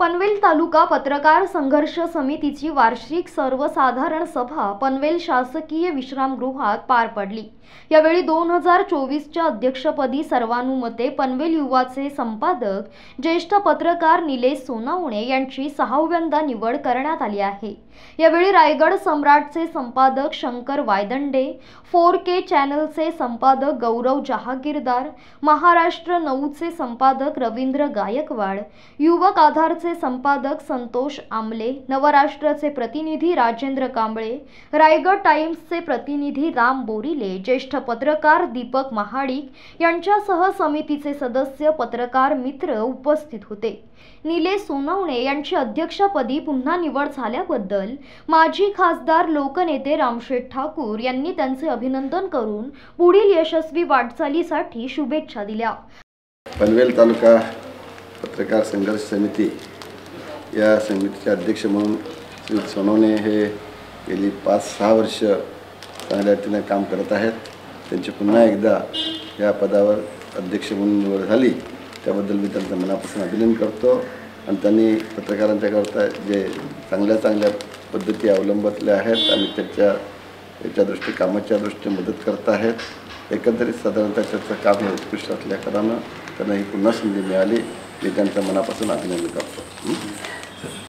पनवेल तालुका पत्रकार संघर्ष समितीची वार्षिक सर्वसाधारण सभा पनवेल शासकीय विश्रामगृहात पार पडली. यावेळी दोन हजार चोवीसच्या अध्यक्षपदी सर्वानुमते पनवेल युवाचे संपादक ज्येष्ठ पत्रकार निलेश सोनावणे यांची सहाव्यांदा निवड करण्यात आली आहे. यावेळी रायगड सम्राटचे संपादक शंकर वायदंडे फोर के चॅनलचे संपादक गौरव जहागीरदार महाराष्ट्र नऊचे संपादक रवींद्र गायकवाड युवक आधारचे संपादक संतोष आमले नवराष्ट्राचे प्रतिनिधी राजेंद्र कांबळे रायगड टाइम्सचे प्रतिनिधी राम बोरिले ज्येष्ठ पत्रकार दीपक महाडिक यांच्यासह समितीचे सदस्य पत्रकार मित्र उपस्थित होते. निलेश सोनवणे यांची अध्यक्षपदी पुन्हा निवड झाल्याबद्दल माजी खासदार लोकनेते रामशेठ ठाकूर यांनी त्यांचे अभिनंदन करून पुढील यशस्वी वाटचालीसाठी शुभेच्छा दिल्या. पनवेल तालुका पत्रकार संघर्ष समिती या समितीचे अध्यक्ष म्हणून श्री सोनवणे हे गेली पाच सहा वर्ष चांगल्या रीतीने काम करत आहेत. त्यांची पुन्हा एकदा या पदावर अध्यक्ष म्हणून निवड झाली. त्याबद्दल मी त्यांचं मनापासून अभिनंदन करतो. आणि त्यांनी पत्रकारांच्याकरता जे चांगल्या चांगल्या पद्धती अवलंबतल्या आहेत आणि त्याच्या याच्या दृष्टी कामाच्या दृष्टीने मदत करत आहेत. एकंदरीत साधारणतः त्याचं काम हे उत्कृष्ट असल्या कारणानं त्यांना ही पुन्हा संधी मिळाली मी त्यांचं मनापासून अभिनंदन करतो.